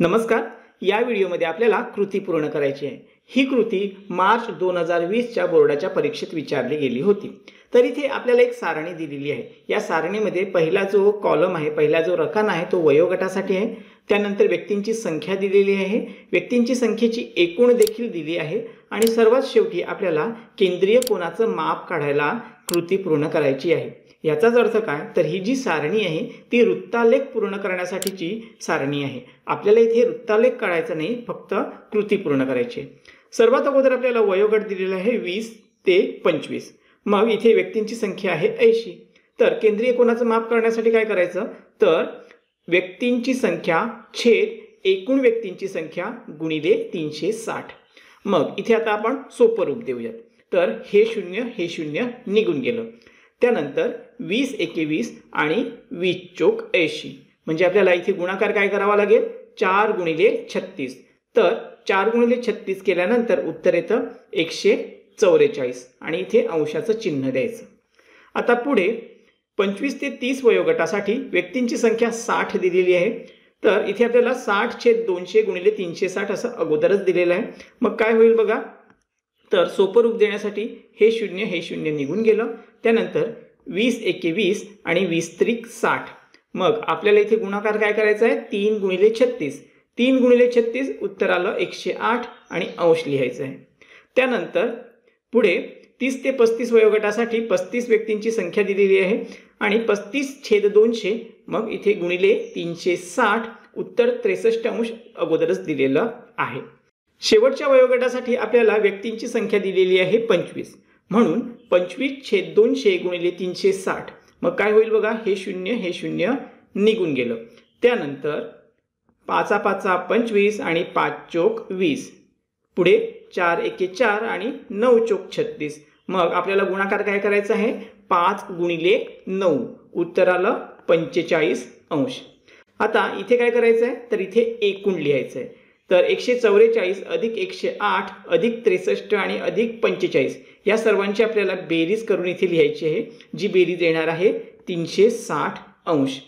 नमस्कार. या व्हिडिओमध्ये आपल्याला कृती पूर्ण करायची आहे. ही कृती मार्च दोन हजार वीसच्या बोर्डाच्या परीक्षेत विचारली गेली होती. तर इथे आपल्याला एक सारणी दिलेली आहे. या सारणीमध्ये पहिला जो कॉलम आहे पहिला जो रकाना आहे तो वयोगटासाठी आहे. त्यानंतर व्यक्तींची संख्या दिलेली आहे. व्यक्तींची संख्येची एकूण देखील दिली आहे. आणि सर्वात शेवटी आपल्याला केंद्रीय कोणाचं माप काढायला कृती पूर्ण करायची आहे. याचाच अर्थ काय? तर ही जी सारणी आहे ती वृत्तालेख पूर्ण करण्यासाठीची सारणी आहे. आपल्याला इथे वृत्तालेख काढायचा नाही फक्त कृती पूर्ण करायची आहे. सर्वात अगोदर आपल्याला वयोगट दिलेला आहे वीस ते पंचवीस. मग इथे व्यक्तींची संख्या आहे ऐंशी. तर केंद्रीय कोणाचं माप करण्यासाठी काय करायचं? तर व्यक्तींची संख्या छेद एकूण व्यक्तींची संख्या गुणिले तीनशे साठ. मग इथे आता आपण सोपं रूप देऊयात. तर हे शून्य हे शून्य निघून गेलं. त्यानंतर वीस एके वीस आणि वीस चोक ऐंशी. म्हणजे आपल्याला इथे गुणाकार काय करावा लागेल? चार गुणिले छत्तीस. तर चार गुणिले छत्तीस केल्यानंतर उत्तर येतं एकशे चौवेचाळीस. आणि इथे अंशाचं चिन्ह द्यायचं. आता पुढे पंचवीस ते तीस वयोगटासाठी व्यक्तींची संख्या साठ दिलेली आहे. तर इथे आपल्याला साठ छेद दोनशे गुणिले तीनशे साठ असं अगोदरच दिलेलं आहे. मग काय होईल बघा? तर सोपं रूप देण्यासाठी हे शून्य हे शून्य निघून गेलं. त्यानंतर वीस एके वीस आणि वीस त्रिक साठ. मग आपल्याला इथे गुणाकार काय करायचा आहे? तीन गुणिले छत्तीस. तीन गुणिले छत्तीस उत्तर आलं एकशे आठ आणि अंश लिहायचं आहे. त्यानंतर पुढे तीस ते पस्तीस वयोगटासाठी पस्तीस व्यक्तींची संख्या दिलेली आहे आणि पस्तीस छेद दोनशे मग इथे गुणिले तीनशे साठ उत्तर त्रेसष्ट अंश अगोदरच दिलेलं आहे. शेवटच्या वयोगटासाठी आपल्याला व्यक्तींची संख्या दिलेली आहे पंचवीस. म्हणून पंचवीस छेद दोनशे गुणिले तीनशे साठ. मग काय होईल बघा हे शून्य हे शून्य निघून गेलं. त्यानंतर पाचा पाचा पंचवीस आणि पाच चोक वीस. पुढे चार एके चार आणि नऊ चोक छत्तीस. मग आपल्याला गुणाकार काय करायचा आहे? पाच गुणिले नऊ. उत्तर आलं पंचेचाळीस अंश. आता इथे काय करायचं आहे? तर इथे एकूण लिहायचं आहे. तर एकशे चौवेचाळीस अधिक एकशे आठ अधिक त्रेसष्ट आणि अधिक पंचेचाळीस. या सर्वांची आपल्याला बेरीज करून इथे लिहायची आहे. जी बेरीज येणार आहे तीनशे साठ अंश.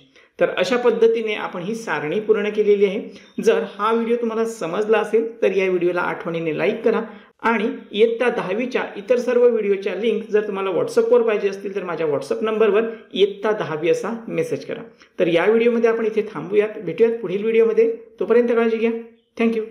तर अशा पद्धतीने आपण ही सारणी पूर्ण केलेली आहे. जर हा व्हिडिओ तुम्हाला समजला असेल तर या व्हिडिओला आठवणीने लाईक करा आणि इयत्ता दहावीच्या इतर सर्व व्हिडिओच्या लिंक जर तुम्हाला व्हॉट्सअपवर पाहिजे असतील तर माझ्या व्हॉट्सअप नंबरवर इयत्ता दहावी असा मेसेज करा. तर या व्हिडिओमध्ये आपण इथे थांबूयात. भेटूयात पुढील व्हिडिओमध्ये. तोपर्यंत काळजी घ्या. थँक्यू